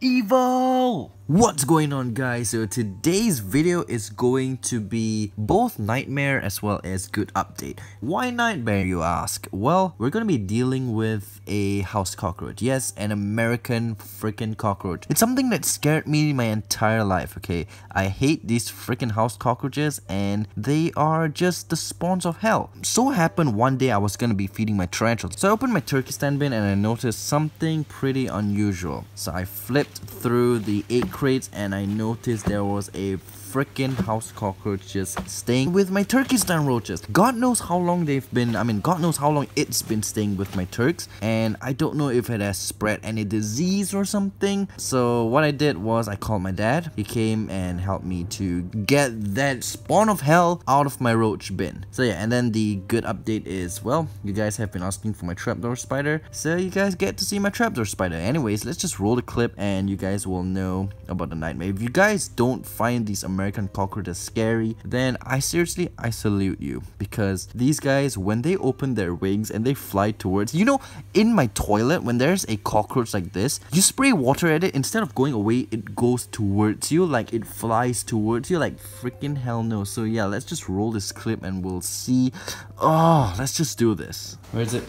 Evil! What's going on guys? So today's video is going to be both nightmare as well as good update. Why nightmare you ask? Well, we're gonna be dealing with a house cockroach. Yes, an American freaking cockroach. It's something that scared me my entire life, okay? I hate these freaking house cockroaches and they are just the spawns of hell. So happened one day I was gonna be feeding my tarantulas. So I opened my Turkestan bin and I noticed something pretty unusual. So I flipped through the egg crates and I noticed there was a freaking house cockroaches staying with my Turkestan roaches. God knows how long they've been, I mean, God knows how long it's been staying with my Turks, and I don't know if it has spread any disease or something. So what I did was I called my dad. He came and helped me to get that spawn of hell out of my roach bin. So yeah, and then the good update is, well, you guys have been asking for my trapdoor spider, so you guys get to see my trapdoor spider. Anyways, let's just roll the clip and you guys will know about the nightmare. If you guys don't find these American cockroaches scary, then I seriously, I salute you. Because these guys, when they open their wings and they fly towards, you know, in my toilet, when there's a cockroach like this, you spray water at it, instead of going away, it goes towards you, like it flies towards you, like freaking hell no. So yeah, let's just roll this clip and we'll see. Oh, let's just do this. Where is it?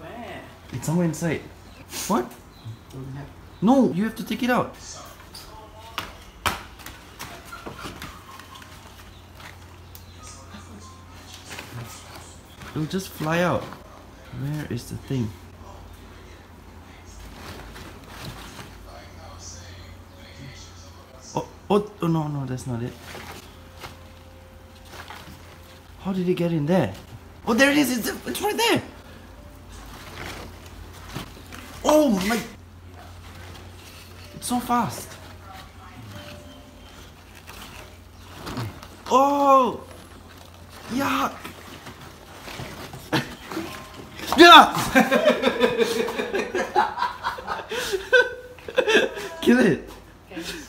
Where? It's somewhere inside. What? No, you have to take it out. It'll just fly out. Where is the thing? Oh, oh, oh no, no, that's not it. How did it get in there? Oh, there it is. It's, it's right there. Oh my! It's so fast. Oh! Yuck! Yeah! Kill it!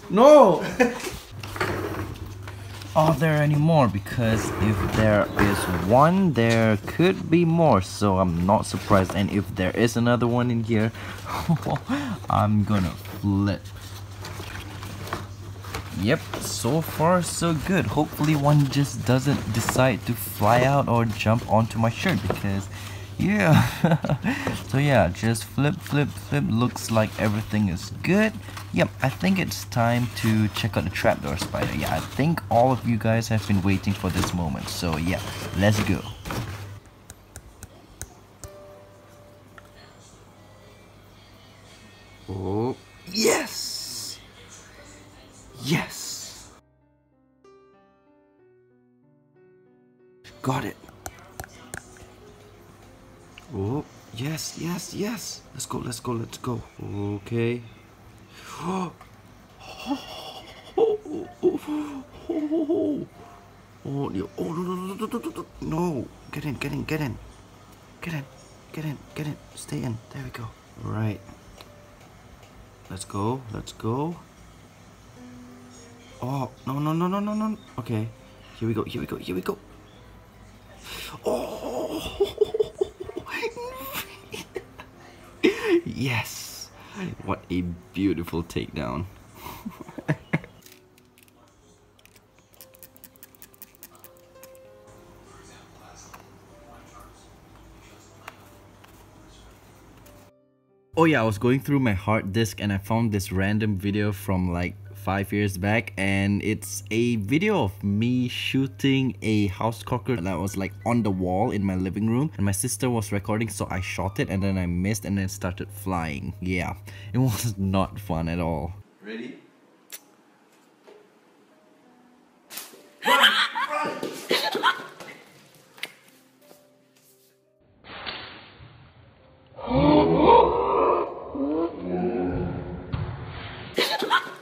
No! Are there any more? Because if there is one, there could be more. So I'm not surprised. And if there is another one in here, I'm gonna flip. Yep, so far so good. Hopefully one just doesn't decide to fly out or jump onto my shirt because yeah. So yeah just flip flip flip. Looks like everything is good. Yep i think it's time to check out the trapdoor spider. Yeah i think all of you guys have been waiting for this moment. So yeah let's go. Oh yes yes got it Oh, yes, yes, yes. Let's go, let's go, let's go. Okay. Oh, oh, oh, oh, oh, oh, no, no, no, no. Get in, get in, get in. Get in, get in, get in. Stay in. There we go. Right. Let's go, let's go. Oh, no, no, no, no, no, no. Okay. Here we go, here we go, here we go. Oh! Yes! What a beautiful takedown. Oh yeah, I was going through my hard disk and I found this random video from like five years back and it's a video of me shooting a house cockroach that was like on the wall in my living room and my sister was recording so I shot it and then I missed and then started flying. Yeah, it was not fun at all. Ready? Just...